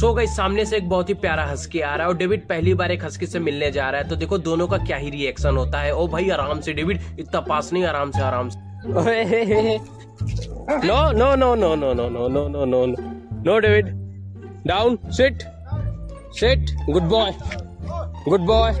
सो गई सामने से एक बहुत ही प्यारा हस्की आ रहा है और डेविड पहली बार एक हस्की से मिलने जा रहा है तो देखो दोनों का क्या ही रिएक्शन होता है ओ भाई आराम से डेविड इतना पास नहीं आराम से आराम से no no no no no no no no no no no David down sit sit good boy good boy